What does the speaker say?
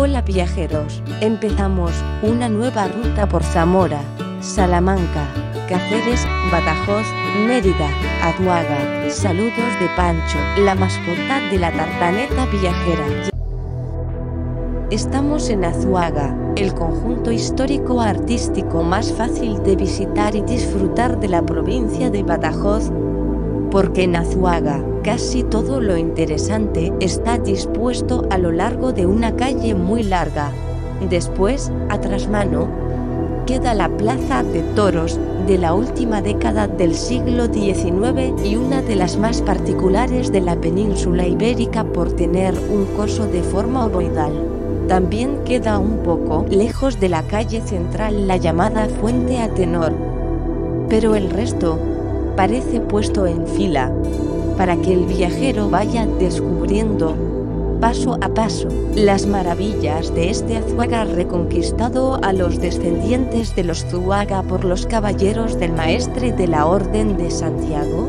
Hola viajeros, empezamos una nueva ruta por Zamora, Salamanca, Cáceres, Badajoz, Mérida, Azuaga. Saludos de Pancho, la mascota de la tartaneta viajera. Estamos en Azuaga, el conjunto histórico artístico más fácil de visitar y disfrutar de la provincia de Badajoz, porque en Azuaga, casi todo lo interesante está dispuesto a lo largo de una calle muy larga. Después, a trasmano, queda la Plaza de Toros de la última década del siglo XIX y una de las más particulares de la península ibérica por tener un coso de forma ovoidal. También queda un poco lejos de la calle central la llamada Fuente Atenor. Pero el resto parece puesto en fila para que el viajero vaya descubriendo paso a paso las maravillas de este Azuaga reconquistado a los descendientes de los Zuaga por los caballeros del Maestre de la Orden de Santiago.